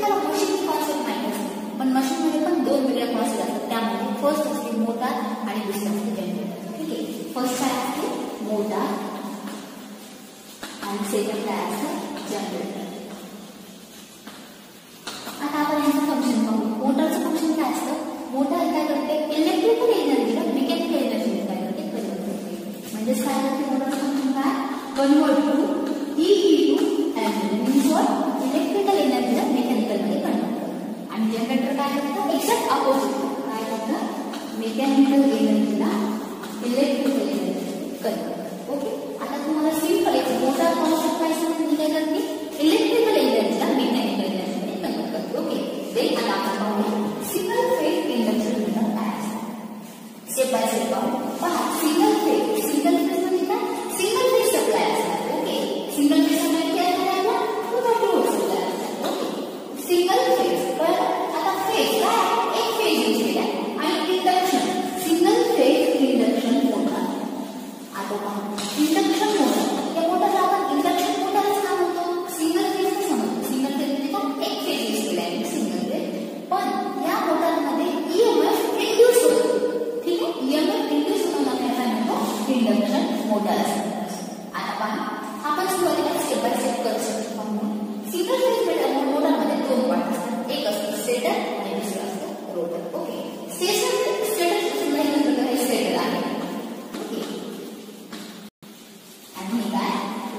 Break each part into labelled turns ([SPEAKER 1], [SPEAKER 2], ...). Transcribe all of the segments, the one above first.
[SPEAKER 1] त्याला machine concept माहित machine मध्ये पण दोन वेगळ्या कॉन्सेप्ट फ़र्स्ट असते मोटार ठीक आहे? फ़र्स्ट मोटार आणि इलेक्ट्रिकल एनर्जीला मेकॅनिकल एनर्जी काय करते? करते? मोटारचं कन्वर्ट टू कंडक्टर काय लागतं एक्झॅक्ट अपोजिट काय लागतं मेकॅनिकल एनर्जीला इलेक्ट्रिकल एनर्जी कन्वर्ट ओके आता तुम्हाला सिंपल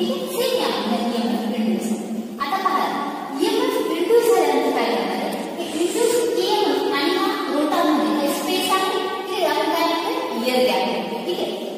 [SPEAKER 1] ठीक है सेम यहाँ पर ईएमएफ इंड्यूस आता पहा ईएमएफ इंड्यूस झाल्यानंतर काय करणार आहे की इंड्यूस ईएमएफ आणि हा रोटर मध्ये स्पेस आहे ते आपण काय म्हणतो एअर गॅप ठीक आहे